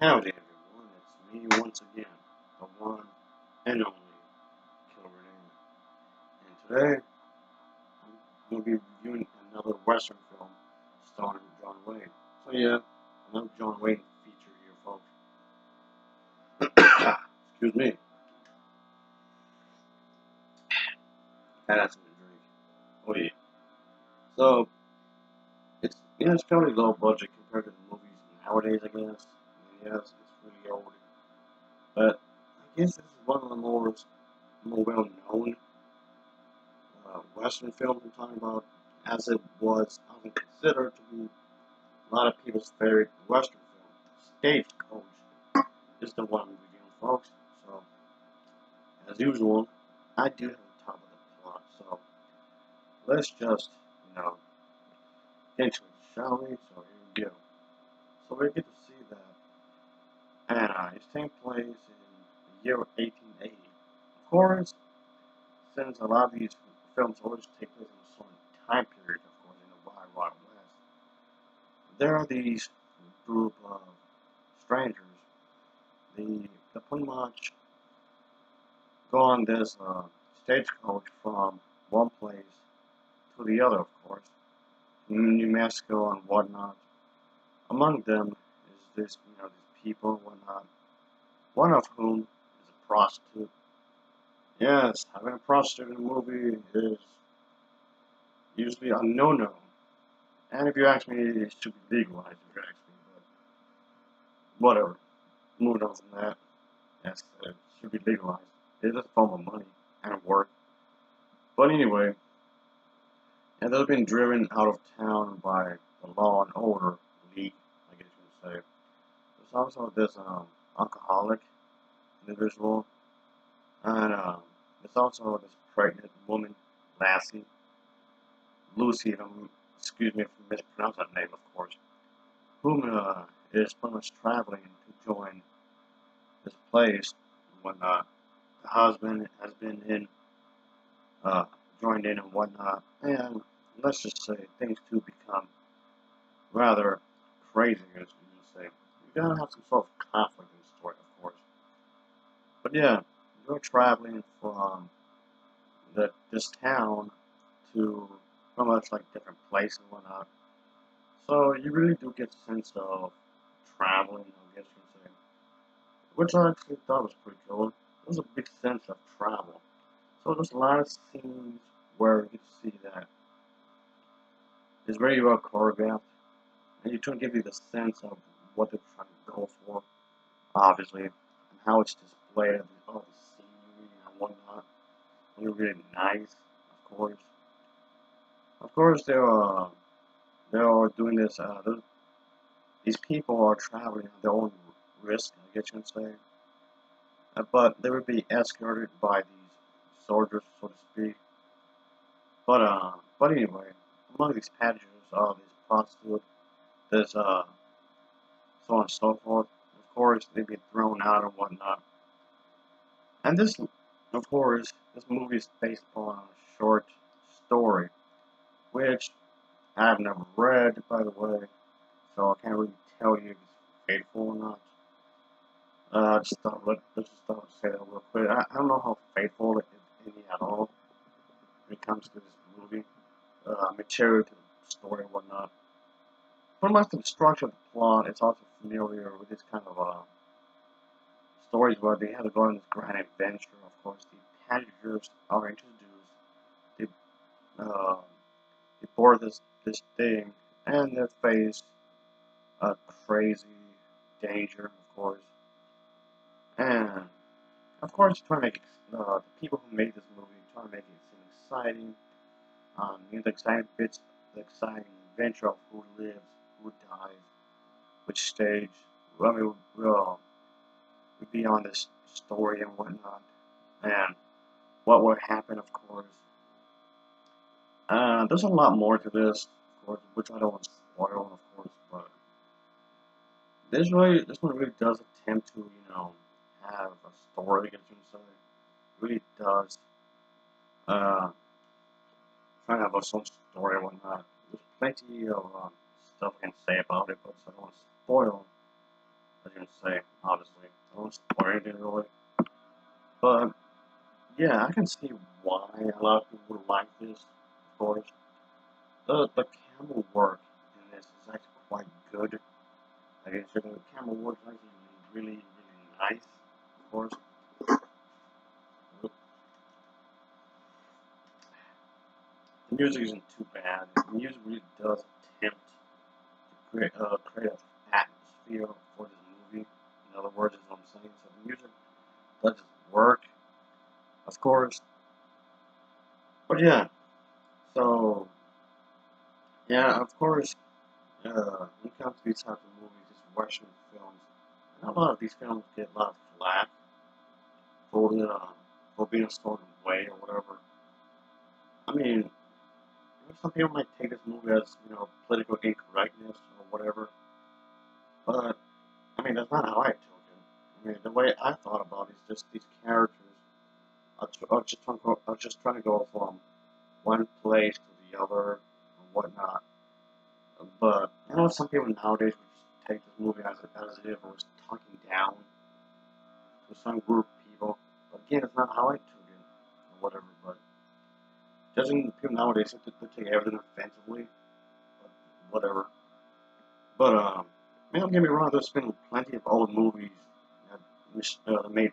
Howdy everyone, it's me once again, the one and only Killer Dan. And today, I'm going to be reviewing another Western film starring John Wayne. So yeah, another John Wayne feature here, folks. Excuse me. Had something to drink. Oh yeah. So, it's, yeah, it's fairly low budget compared to the movies nowadays, I guess yes, it's really old. But I guess this is one of the more, more well-known uh, Western films I'm talking about, as it was often considered to be a lot of people's favorite Western film. Stagecoach is the one we're reviewing, folks. So, as usual, I do have the top of the plot. So, let's just, you know, into it, shall we? So, here we go. So, we get to see and uh, it's taking place in the year 1880. Of course, since a lot of these films always take place in a certain time period, of course, in the Wild Wild West, there are these group of strangers. The, the pretty much go on this uh, stagecoach from one place to the other, of course, New Mexico and whatnot. Among them is this, you know, people and whatnot. One of whom is a prostitute. Yes, having a prostitute in a movie is usually a no-no. And if you ask me, it should be legalized if you ask me, but whatever. Moving on from that, yes, it should be legalized. It is a form of money and work. But anyway, and they've been driven out of town by the law and order league, I guess you would say. There's also this um, alcoholic individual, and um, there's also this pregnant woman, Lassie, Lucy, um, excuse me if I mispronounce that name, of course, whom uh, is pretty much traveling to join this place when uh, the husband has been in, uh, joined in and whatnot, and let's just say things do become rather crazy, as gotta have some sort of conflict in the story, of course. But yeah, you're traveling from the, this town to pretty much like different places and whatnot. So you really do get a sense of traveling, I guess you say. Which I actually thought was pretty cool. There's a big sense of travel. So there's a lot of scenes where you see that it's very well choreographed and you try to give you the sense of what they're trying to go for, obviously, and how it's displayed, and all the scenery and whatnot. Really, really nice, of course. Of course, they're uh, they're doing this. Uh, these people are traveling at their own risk, I guess you can say. Uh, but they would be escorted by these soldiers, so to speak. But uh, but anyway, among these passengers are these prostitutes. There's uh so on and so forth. Of course, they'd be thrown out and whatnot. And this, of course, this movie is based upon a short story, which I have never read, by the way, so I can't really tell you if it's faithful or not. Uh, just thought, let, let's just thought say that real quick. I, I don't know how faithful it is any at all when it comes to this movie, uh, material to the story and whatnot. Pretty much the structure of the plot is also familiar with this kind of uh, stories where they have to go on this grand adventure. Of course, the passengers are introduced. They, uh, they board this this thing and they face a crazy danger, of course. And of course, trying to make uh, the people who made this movie trying to make it seem exciting. Um, you know, the exciting bits, the exciting adventure of who lives, who dies, which stage, I mean, we'll, we'd be on this story and whatnot, and what would happen, of course. Uh, there's a lot more to this, of course, which I don't want to spoil, of course, but this really, this one really does attempt to, you know, have a story, you say. It really does. Uh, trying to have a some story and whatnot. There's plenty of um, stuff I can say about it, but I don't want to spoil I didn't say, obviously. I don't spoil anything really. But, yeah, I can see why a lot of people like this, of course. The, the camera work in this is actually quite good. I said, the camera work is really, really nice, of course. The music isn't too bad. The music really does attempt to create, uh, create an atmosphere for this movie. In other words, is what I'm saying. So the music does work, of course. But yeah, so yeah, of course, uh, when it comes to these types of movies, these Western films, and a lot of these films get a lot of flack for uh, for being a certain way or whatever. I mean, some people might take this movie as, you know, political incorrectness or whatever. But, I mean, that's not how I took it. I mean, the way I thought about it is just these characters are, are, just, trying to go, are just trying to go from one place to the other and whatnot. But, I know some people nowadays would just take this movie as, as if it was talking down to some group of people. But again, it's not how I took it or whatever, but doesn't people nowadays have to take everything offensively? But whatever. But um, man, don't get me wrong. There's been plenty of old movies that uh, made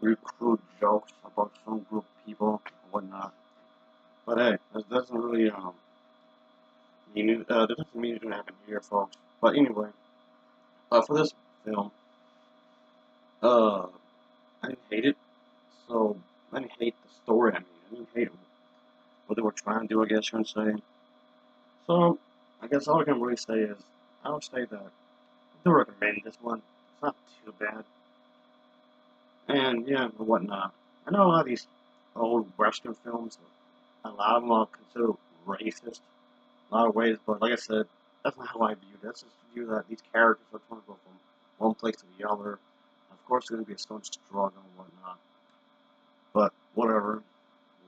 crude jokes about some group of people and whatnot. But hey, that doesn't really um mean uh, that doesn't mean it didn't happen here, folks. But anyway, uh, for this film, uh, I didn't hate it. So I didn't hate the story. I mean, I didn't hate what they were trying to do, I guess you can say. So, I guess all I can really say is, I would say that Do recommend this one. It's not too bad. And, yeah, whatnot. I know a lot of these old Western films, a lot of them are considered racist a lot of ways, but like I said, that's not how I view it. That's just view that these characters are trying to go from one place to the other. Of course, it's going to be a stone struggle and whatnot. But, whatever.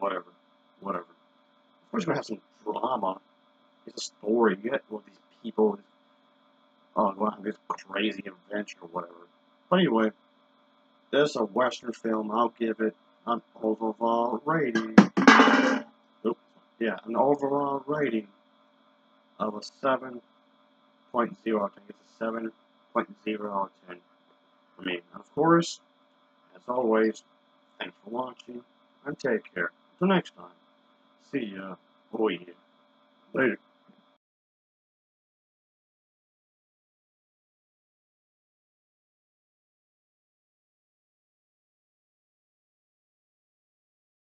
Whatever. Whatever Of course, you're gonna have some drama. It's a story. You get all these people, oh, on this crazy adventure or whatever. But anyway, this is a Western film. I'll give it an overall rating. Oops, yeah, an overall rating of a 7.0. I think it's a 7.0 out of 10 for me. And of course, as always, thanks for watching and take care. Until next time. See ya. Oh yeah. Later.